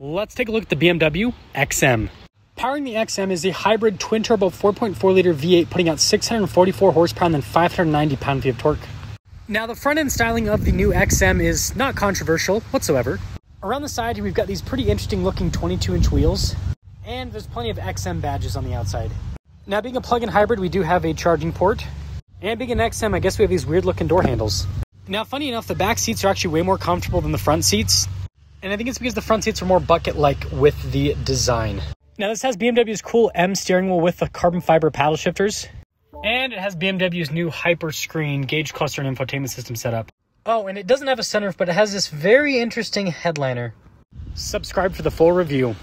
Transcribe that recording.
Let's take a look at the BMW XM. Powering the XM is a hybrid twin turbo 4.4 liter V8 putting out 644 horsepower and then 590 pound feet of torque. Now, the front end styling of the new XM is not controversial whatsoever. Around the side, we've got these pretty interesting looking 22 inch wheels, and there's plenty of XM badges on the outside. Now, being a plug in hybrid, we do have a charging port, and being an XM, I guess we have these weird looking door handles. Now, funny enough, the back seats are actually way more comfortable than the front seats, and I think it's because the front seats are more bucket like with the design. Now, this has BMW's cool M steering wheel with the carbon fiber paddle shifters, and it has BMW's new hyper screen gauge cluster and infotainment system setup. Oh, and it doesn't have a sunroof, but it has this very interesting headliner. Subscribe for the full review.